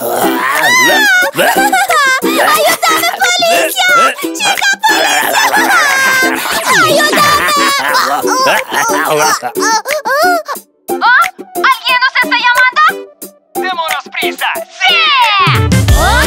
¡Ayúdame, policía! ¡Chica policía! ¡Ayúdame! ¿Ah? ¿Alguien nos está llamando? ¡Démonos prisa! ¡Sí! ¿Ah?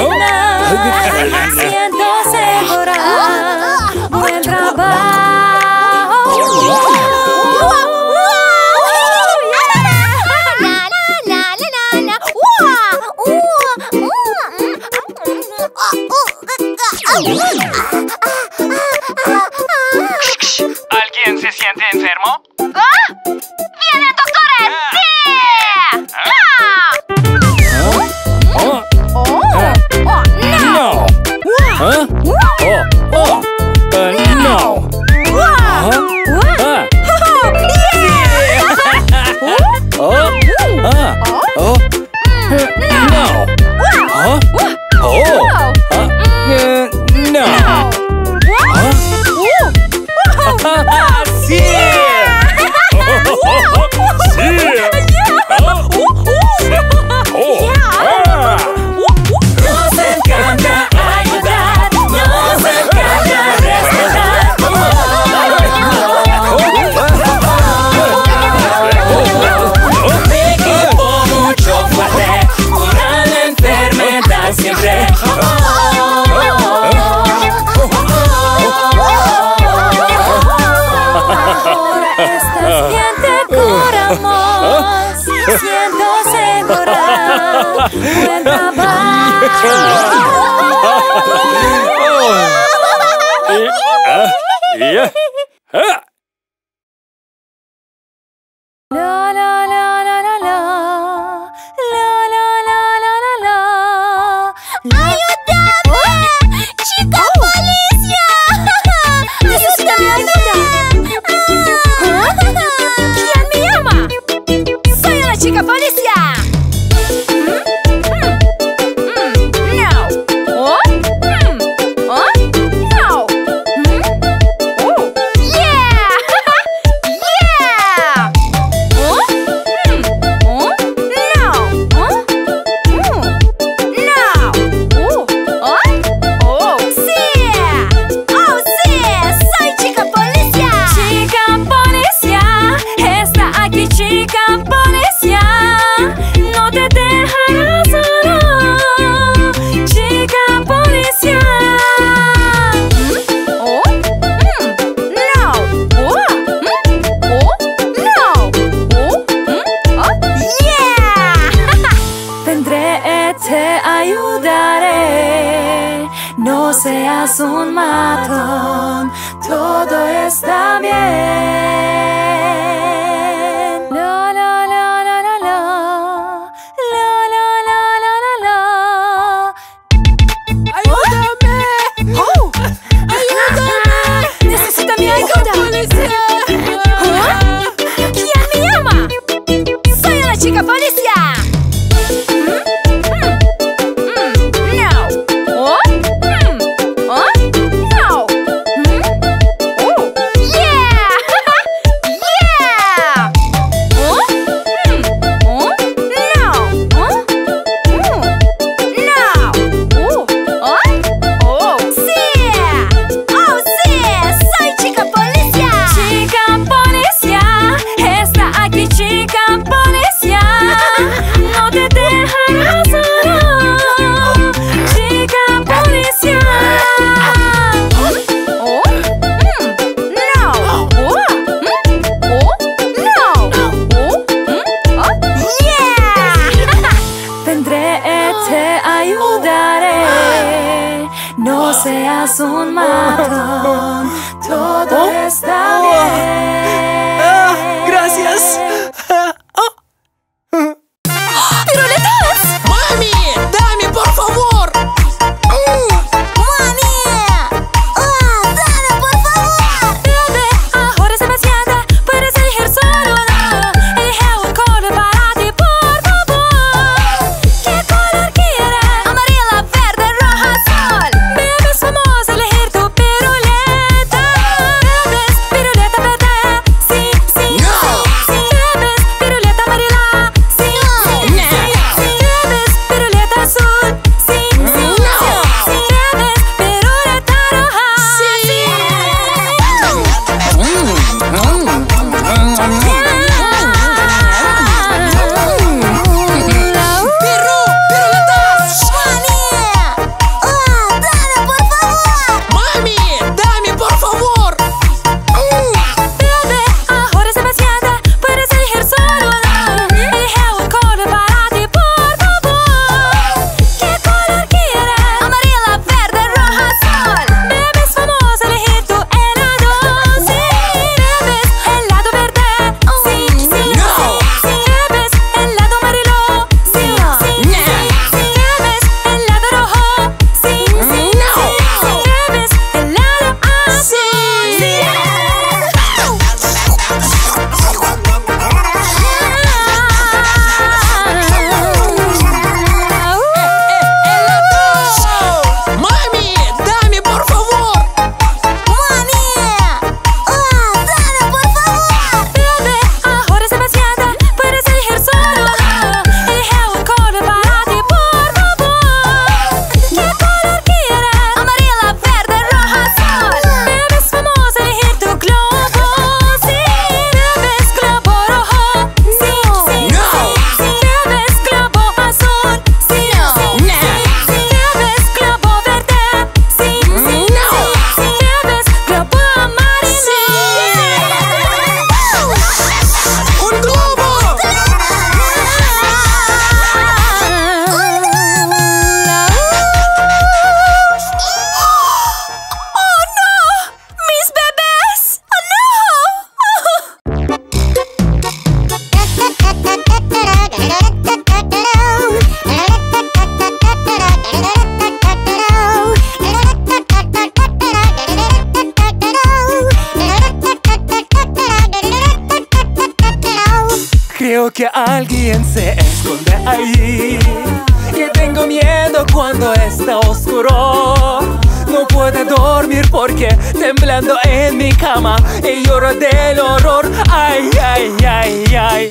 Oh. Testament. 아, 아, 아. 어? Creo que alguien se esconde ahí. Que tengo miedo cuando está oscuro. No puedo dormir porque temblando en mi cama y lloro del horror. Ay, ay, ay, ay.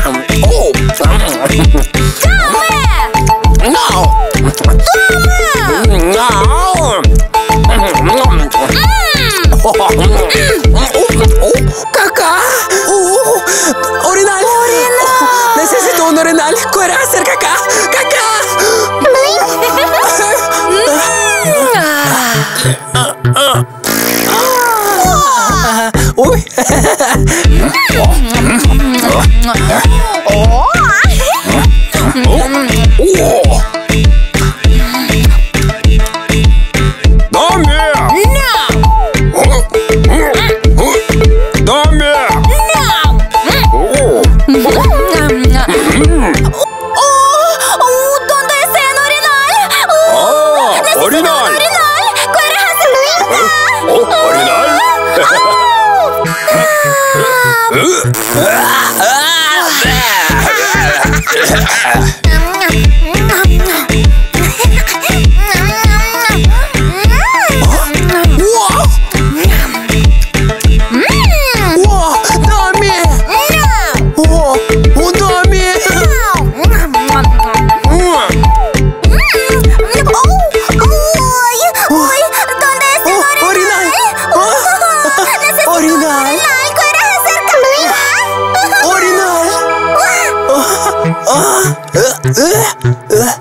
我。嗯 Uh, uh.